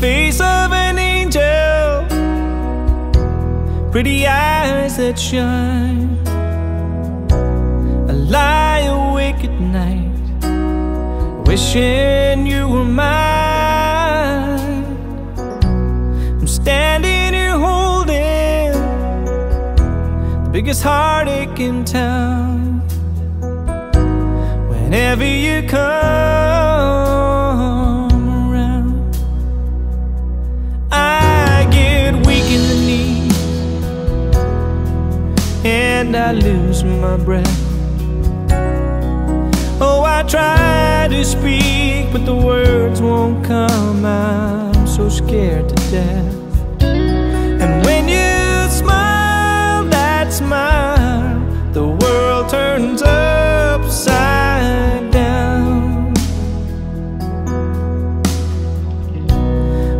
face of an angel, pretty eyes that shine. I lie awake at night, wishing you were mine. I'm standing here holding the biggest heartache in town. Whenever you come and I lose my breath. Oh, I try to speak, but the words won't come. I'm so scared to death. And when you smile, that smile, the world turns upside down.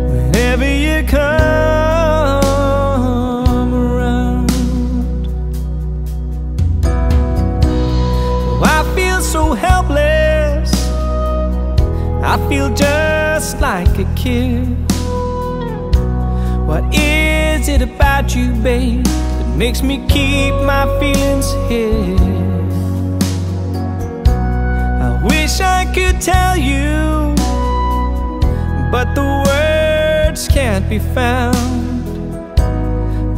Whenever you come I feel just like a kid. What is it about you, babe, that makes me keep my feelings hid? I wish I could tell you, but the words can't be found.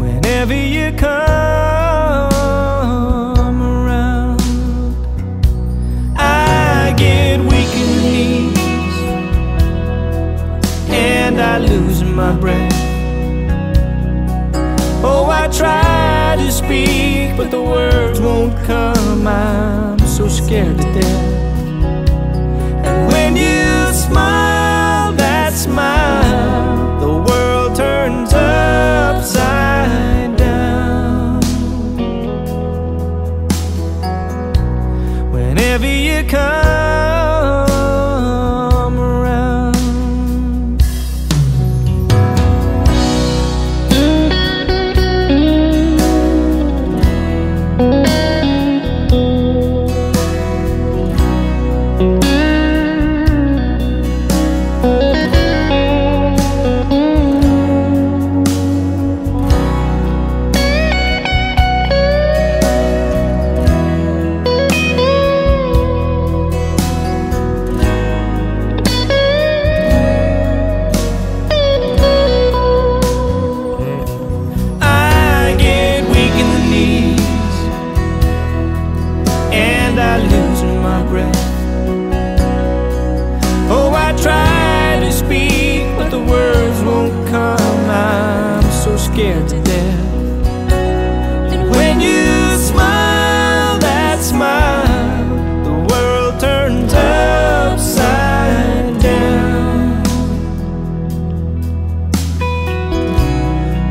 Whenever you come my breath. Oh, I try to speak, but the words won't come. I'm so scared to death. And when you smile, that smile, the world turns upside down. Whenever you come scared to death. And when you smile, that smile, the world turns upside down.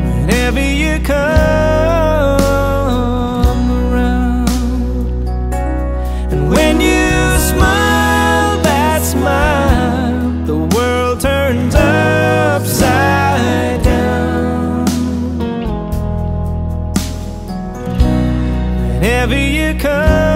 Whenever you come Whenever you come